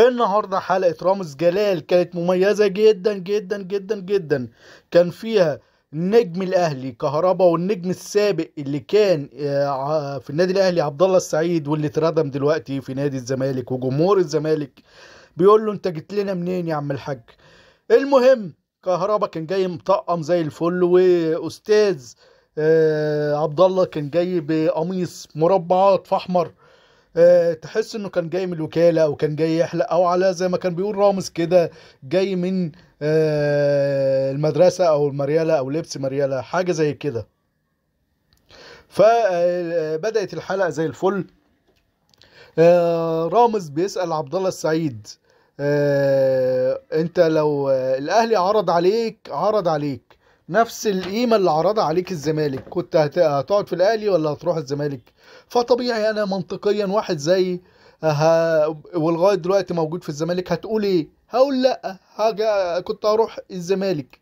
النهارده حلقة رامز جلال كانت مميزة جدا جدا جدا جدا. كان فيها النجم الأهلي كهربا والنجم السابق اللي كان آه، في النادي الأهلي عبد الله السعيد واللي اتردم دلوقتي في نادي الزمالك وجمهور الزمالك. بيقول له انت جيت لنا منين يا عم الحاج؟ المهم كهربا كان جاي مطقم زي الفل وأستاذ آه، عبد الله كان جاي بقميص مربعات في أحمر. تحس إنه كان جاي من الوكالة أو كان جاي يحلق أو على زي ما كان بيقول رامز كده جاي من آه، المدرسة أو المريالة أو لبس مريالة حاجة زي كده. فبدات الحلقة زي الفل. آه، رامز بيسأل عبد الله السعيد آه، أنت لو آه، الأهلي عرض عليك عرض عليك. نفس القيمة اللي عرضها عليك الزمالك. كنت هت- هتقعد في الأهلي ولا هتروح الزمالك؟ فطبيعي أنا منطقيا واحد زي ها ولغاية دلوقتي موجود في الزمالك هتقول إيه؟ هقول لأ حاجة كنت هروح الزمالك.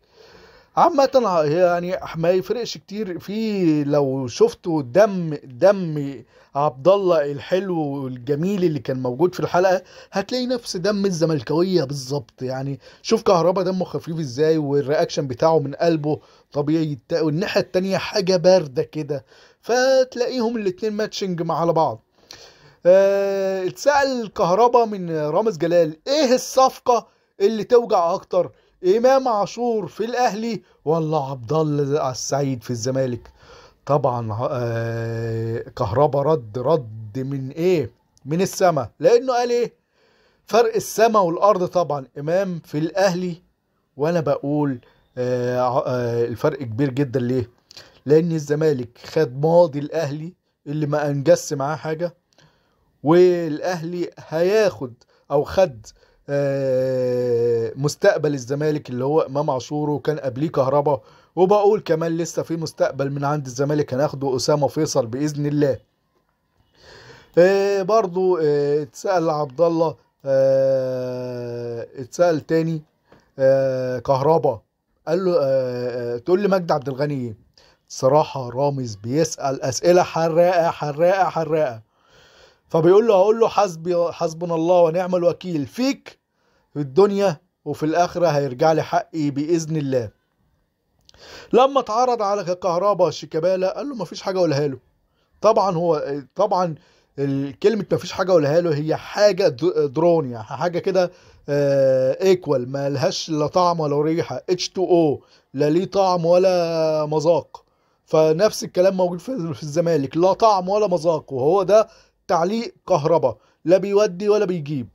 عامة يعني ما يفرقش كتير. في لو شفتوا دم دم عبد الله الحلو والجميل اللي كان موجود في الحلقة هتلاقي نفس دم الزملكاوية بالظبط. يعني شوف كهربا دمه خفيف إزاي والرياكشن بتاعه من قلبه طبيعي. والناحية التانية حاجة باردة كده. فتلاقيهم الاتنين ماتشنج مع على بعض. آه، اتسأل كهربا من رامز جلال إيه الصفقة اللي توجع أكتر؟ إمام عاشور في الأهلي ولا عبد الله السعيد في الزمالك؟ طبعا آه، كهربا رد رد من إيه؟ من السما. لأنه قال إيه؟ فرق السما والأرض طبعا. إمام في الأهلي وأنا بقول آه، آه، الفرق كبير جدا. ليه؟ لأن الزمالك خد ماضي الأهلي اللي ما أنجزش معاه حاجة والأهلي هياخد أو خد مستقبل الزمالك اللي هو إمام عاشور وكان قبليه كهربا. وبقول كمان لسه في مستقبل من عند الزمالك هناخده أسامة فيصل بإذن الله. آه، برضو آه، اتسأل عبد الله آه، اتسأل تاني آه، كهربا. قال له آه، آه، تقول لي مجدي عبد الغني إيه؟ صراحة رامز بيسأل أسئلة حراقة حراقة حراقة. فبيقول له هقول له حسبي حسبنا الله ونعم الوكيل. فيك في الدنيا وفي الآخرة هيرجع لي حقي بإذن الله. لما اتعرض على كهربا شيكابالا قال له مفيش حاجة أقولها له. طبعا هو طبعا كلمة مفيش حاجة أقولها له هي حاجة درون يعني حاجة كده equal ما لهاش لا طعم ولا ريحة. H2O لا ليه طعم ولا مذاق. فنفس الكلام موجود في الزمالك. لا طعم ولا مذاق. وهو ده تعليق كهربا. لا بيودي ولا بيجيب.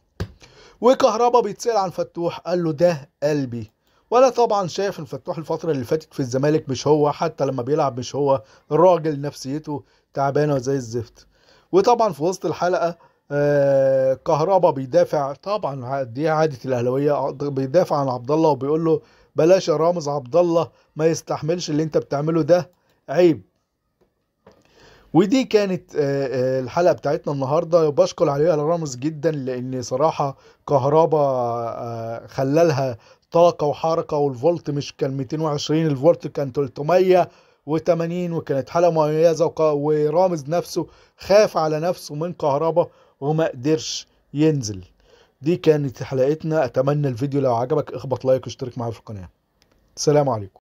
وكهربا بيتسأل عن فتوح قال له ده قلبي. وأنا طبعا شايف إن فتوح الفترة اللي فاتت في الزمالك مش هو حتى لما بيلعب مش هو الراجل نفسيته تعبانة زي الزفت. وطبعا في وسط الحلقة آه كهربا بيدافع طبعا دي عادة الأهلاوية ع- بيدافع عن عبد الله وبيقول له بلاش يا رامز عبد الله ما يستحملش اللي أنت بتعمله ده. عيب. ودي كانت آه، آه، الحلقة بتاعتنا النهاردة. بشكر عليها لرامز جدا لأن صراحة كهربا آه، خلالها طاقة وحركة والفولت مش كان 220 الفولت كان 380 وكانت حلقة مميزة وق- ورامز نفسه خاف على نفسه من كهربا وما قدرش ينزل. دي كانت حلقتنا. أتمنى الفيديو لو عجبك اخبط لايك واشترك معايا في القناة. السلام عليكم.